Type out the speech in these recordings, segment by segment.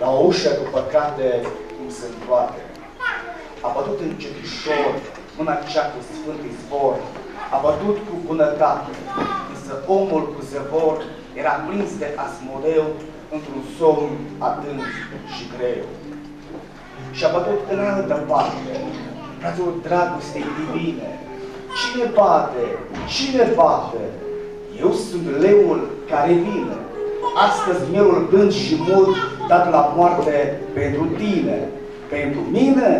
la o ușă cu păcate cum sunt toate. A bătut încetișor mâna cea cu sfânt izvor, a bătut cu bunătate, însă omul cu zăvor era prins de asmodeu într-un somn adânc și greu. Și a bătut în altă parte, brațul dragostei divine. Cine bate? Cine bate? Eu sunt leul care vine. Astăzi mielul blând și mult dat la moarte pentru tine. Pentru mine?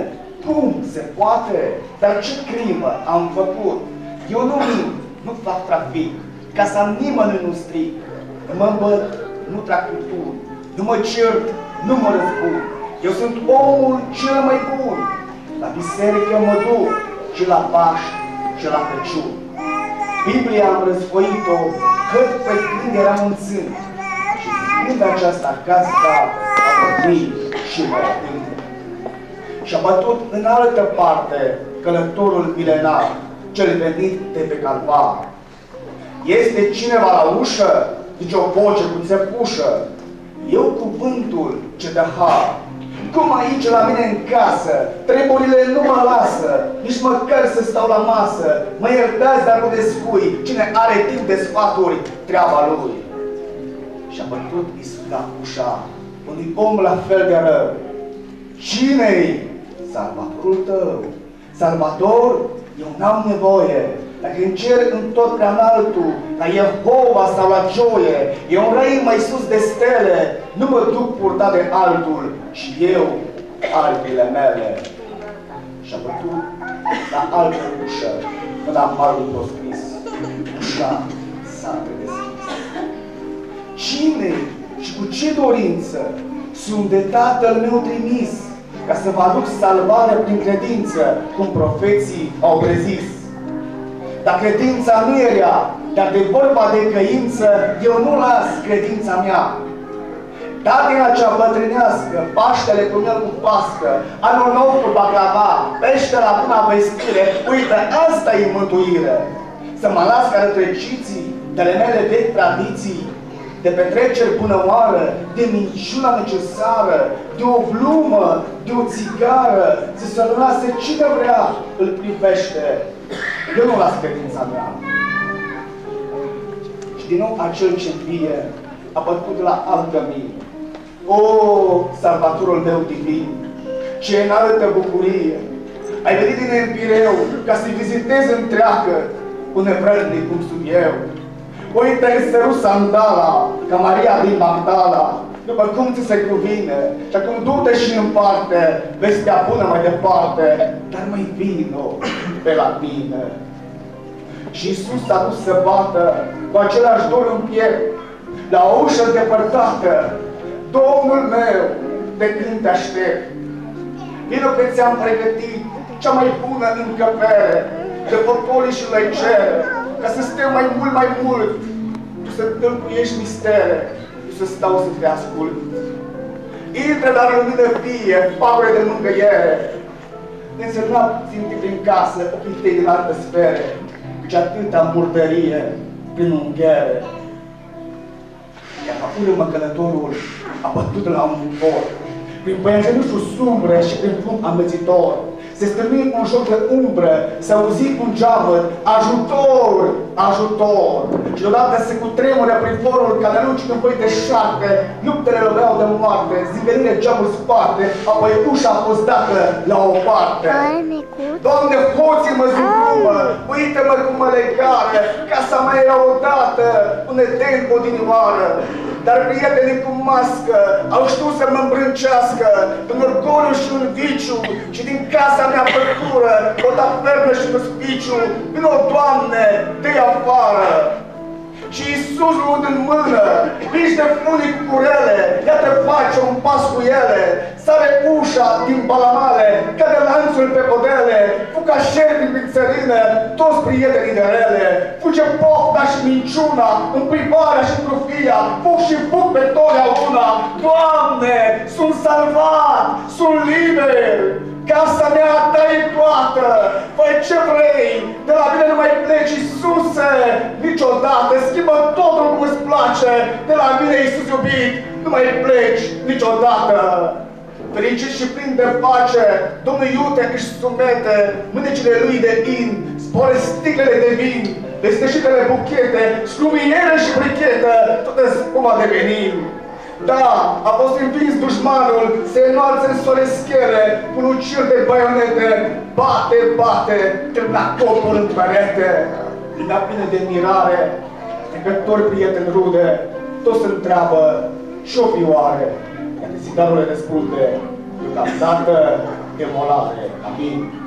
Cum se poate? Dar ce crimă am făcut? Eu nu mint, nu fac trafic, ca să nimănui nu stric. Nu mă îmbăt, nu trag cu nu mă cert, nu mă răspund. Eu sunt omul cel mai bun. La biserică mă duc și la Paști și la Crăciun. Biblia am răsfoit-o cât pe când eram în țân. Și zicând aceasta casca, a vorbit și mai adânc. Și a bătut în altă parte călătorul milenar, cel venit de pe calvar. Este cineva la ușă? Zice o voce cu țepușă. Eu cuvântul ce dă har. Cum aici la mine în casă, treburile nu mă lasă, nici măcar să stau la masă. Mă iertați, dar nu descui, cine are timp de sfaturi, treaba lui. Și a bătut Iisus la ușa unui om la fel de rău. Cine-i? Salvatorul tău. Salvator, eu n-am nevoie. Dacă încerc în tot prea înaltul, la Jehova sau la Joie, e un rei mai sus de stele, nu mă duc purtat de altul, și eu altele mele. Și a bătut la altă ușă, când am marul tot scris. Ușa s-a deschis. Cine și cu ce dorință sunt de Tatăl meu trimis, ca să vă aduc salvare prin credință, cum profeții au prezis. Dar credința nu era, dar de vorba de căință, eu nu las credința mea. Datina cea bătrânească, Paștele cu el cu pască, anul nou cu baclava, pește la buna vestire, uite, asta e mântuire. Să mă las ca rătreciții, de mele vechi tradiții, de petreceri bunăoară, de minciuna necesară, de o glumă, de o țigară, să se lase cine vrea, îl privește, eu nu las credința mea. Și din nou acel ce vie a bătut la alt cămin. O, salvatorul meu divin, ce înaltă bucurie! Ai venit din Empireu ca să-i vizitezi întreagă un evrălnic cum sunt eu. Uite, îți sărut sandala ca Maria din Magdala, după cum ți se cuvine. Și acum du-te și în parte, vestea bună mai departe, dar mai vino pe la tine. Și Iisus s-a dus să bată cu același dor în piept, la o ușă depărtată. Domnul meu, de când te aștept? Vino că ți-am pregătit cea mai bună încăpere de fotolii și lăicere, ca să stăm mai mult, mai mult, tu să tâlcuiești mistere, tu să stau să te ascult. Intră la lumină vie, pagure de mângăiere, însă nu țin prin casă, ochii tăi din altă sfere, căci atâta murdărie prin unghiere. Iar acum călătorul a bătut la un vor, prin păianjenușul sumbre și prin fum amețitor, se stârni un joc de umbră, se auzi un geamăt, ajutor, ajutor. Și deodată se cutremură prin forul ca de lungi când de șarpe, luptele loveau de moarte, zigările geamul sparte, apoi ușa a fost dată la o parte. Doamne, hoții mă zugrumă, uite-mă cum mă legare, casa mea era odată, un etern odinioară. Dar prietenii cu mască au știut să mă îmbrâncească în orgoliu și în viciu și din casa mea păcură, o tapernă și un spiciu. Vino, Doamne, de afară! Și Iisus luând în mână niște funii cu curele, iată face un pas cu ele, sare ușa din balamale, cade lanțul pe podele, fug ca șerpi din țărină, toți prietenii de rele, fuge pofta și minciuna, în privarea și trufia, fug și fug pe totdeauna. Doamne, sunt salvat, sunt liber, Casa mea ta e toată. Făi ce vrei. De la mine nu mai pleci, Iisuse, niciodată. Schimbă totul cum îți place. De la mine, Iisus iubit, nu mai pleci niciodată. Fericit și plin de pace, Domnul Iute își sumete mânecile lui de in, spore sticlele de vin, desteșitele buchete, sclumiere și brichetă, toată spuma de venin. Da, a fost învins dușmanul, se înalță în soleschele, cu luciri de baionete, bate, bate, termina topul în perete. Din plină de mirare, trecători prieteni rude, toți se întreabă ce-o fi oare, iar zidarul le răspunde, deocamdată demolare. Amin.